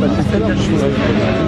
Bah, c'est celle-là que je